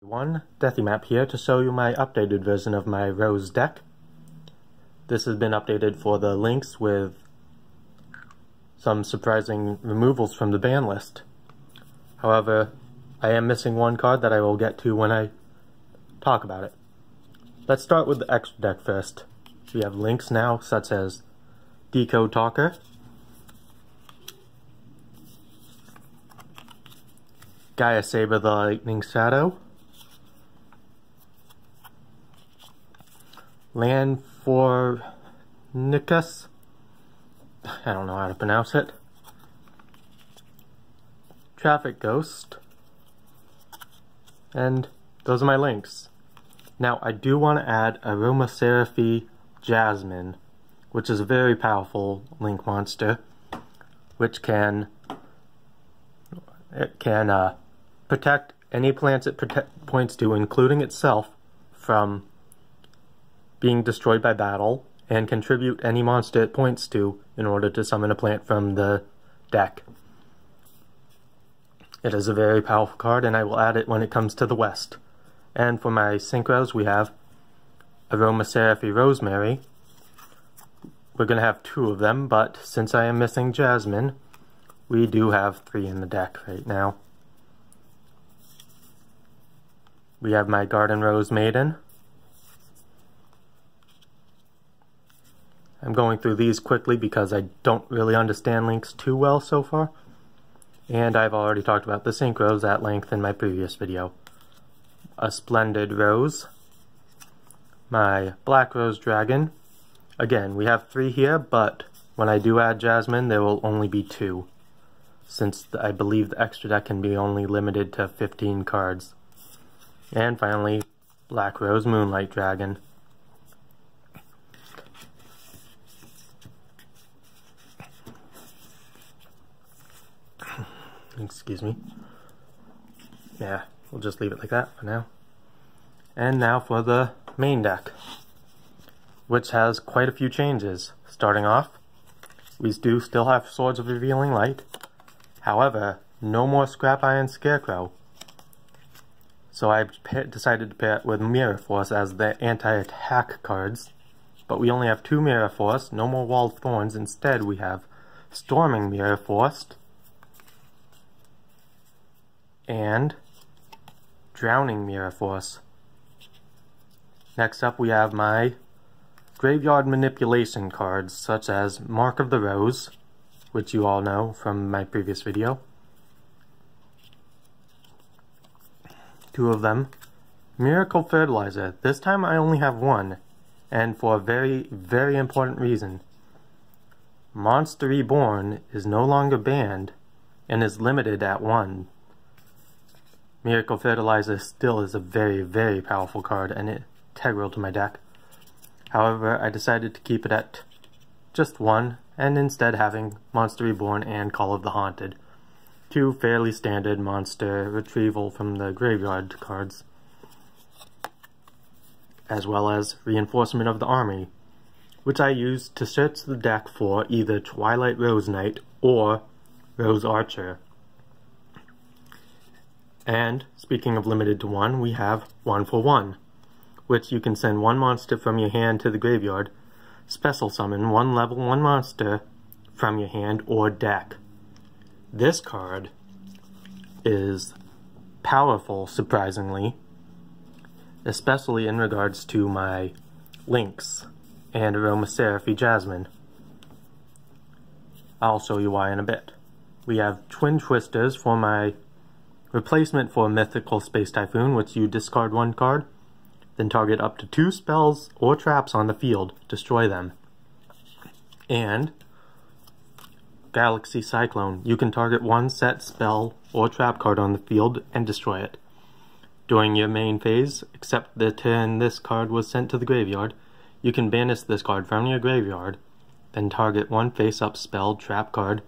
One Map here to show you my updated version of my Rose deck. This has been updated for the links with some surprising removals from the ban list. However, I am missing one card that I will get to when I talk about it. Let's start with the extra deck first. We have links now such as Decode Talker, Gaia Saber the Lightning Shadow, Land for Nicus. I don't know how to pronounce it. Traffic Ghost. And those are my links. Now, I do want to add Aromatherapy Jasmine, which is a very powerful link monster, which can it can uh, protect any plants it points to, including itself, from being destroyed by battle, and contribute any monster it points to in order to summon a plant from the deck. It is a very powerful card, and I will add it when it comes to the west. And for my synchros, we have Aromatherapy Rosemary. We're going to have two of them, but since I am missing Jasmine, we do have three in the deck right now. We have my Garden Rose Maiden. I'm going through these quickly because I don't really understand links too well so far. And I've already talked about the synchros at length in my previous video. A Splendid Rose. My Black Rose Dragon. Again, we have three here, but when I do add Jasmine, there will only be two. Since I believe the extra deck can be only limited to 15 cards. And finally, Black Rose Moonlight Dragon. Excuse me. Yeah, we'll just leave it like that for now. And now for the main deck, which has quite a few changes. Starting off, we do still have Swords of Revealing Light. However, no more Scrap Iron Scarecrow. So I decided to pair it with Mirror Force as the anti-attack cards. But we only have two Mirror Force, no more Walled Thorns. Instead, we have Storming Mirror Force, and Drowning Mirror Force. Next up we have my graveyard manipulation cards such as Mark of the Rose, which you all know from my previous video. Two of them. Miracle Fertilizer. This time I only have one, and for a very, very important reason. Monster Reborn is no longer banned and is limited at one Miracle Fertilizer still is a very, very powerful card and integral to my deck. However, I decided to keep it at just one, and instead having Monster Reborn and Call of the Haunted. Two fairly standard monster retrieval from the graveyard cards. As well as Reinforcement of the Army, which I used to search the deck for either Twilight Rose Knight or Rose Archer. And, speaking of limited to one, we have one for one, which you can send one monster from your hand to the graveyard, special summon one level one monster from your hand or deck. This card is powerful, surprisingly, especially in regards to my Links and Aromatherapy Jasmine. I'll show you why in a bit. We have Twin Twisters for my Replacement for Mystical Space Typhoon, which you discard one card, then target up to two spells or traps on the field, destroy them. And Galaxy Cyclone, you can target one set spell or trap card on the field and destroy it. During your main phase, except the turn this card was sent to the graveyard, you can banish this card from your graveyard, then target one face-up spell trap card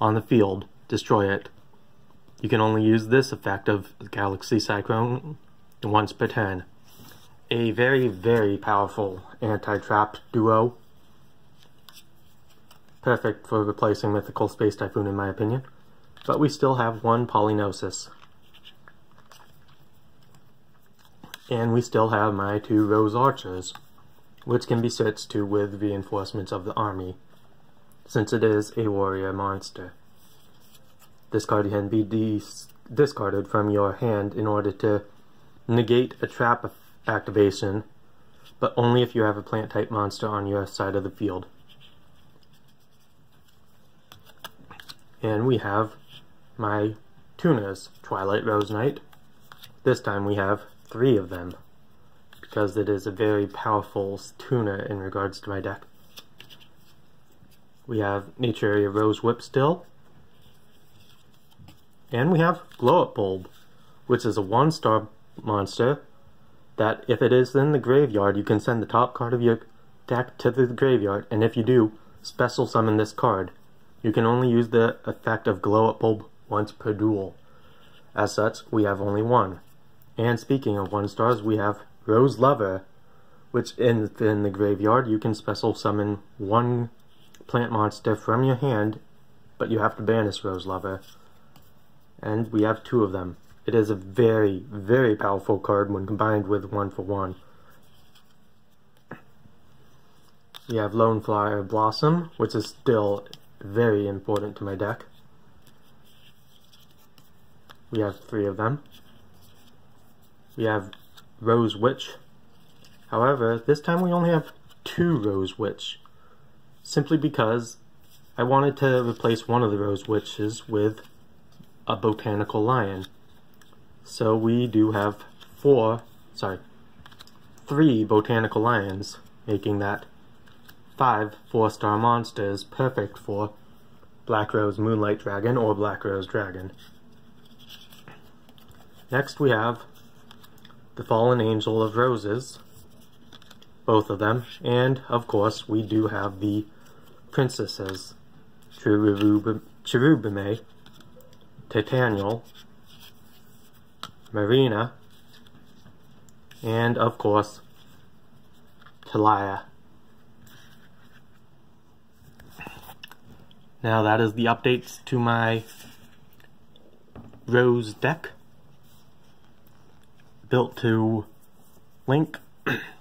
on the field, destroy it, you can only use this effect of Galaxy Cyclone once per turn. A very, very powerful anti-trap duo. Perfect for replacing Mystical Space Typhoon in my opinion. But we still have one Pollinosis. And we still have my two Rose Archers, which can be switched to with reinforcements of the army, since it is a warrior monster. This card can be dis discarded from your hand in order to negate a trap activation, but only if you have a plant type monster on your side of the field. And we have my tuners, Twilight Rose Knight. This time we have three of them, because it is a very powerful tuner in regards to my deck. We have Naturia Rosewhip still, and we have Glow Up Bulb, which is a one star monster that if it is in the graveyard, you can send the top card of your deck to the graveyard, and if you do, special summon this card. You can only use the effect of Glow Up Bulb once per duel. As such, we have only one. And speaking of one stars, we have Rose Lover, which in, in the graveyard, you can special summon one plant monster from your hand, but you have to banish Rose Lover and we have two of them. It is a very, very powerful card when combined with one for one. We have Lonefire Blossom, which is still very important to my deck. We have three of them. We have Rose Witch. However, this time we only have two Rose Witch, simply because I wanted to replace one of the Rose Witches with a botanical lion. So we do have four, sorry, three botanical lions, making that five four-star monsters perfect for Black Rose Moonlight Dragon or Black Rose Dragon. Next we have the Fallen Angel of Roses, both of them, and of course we do have the princesses, Cherubime Titanial, Marina, and of course, Talia. Now that is the updates to my Rose deck, built to Link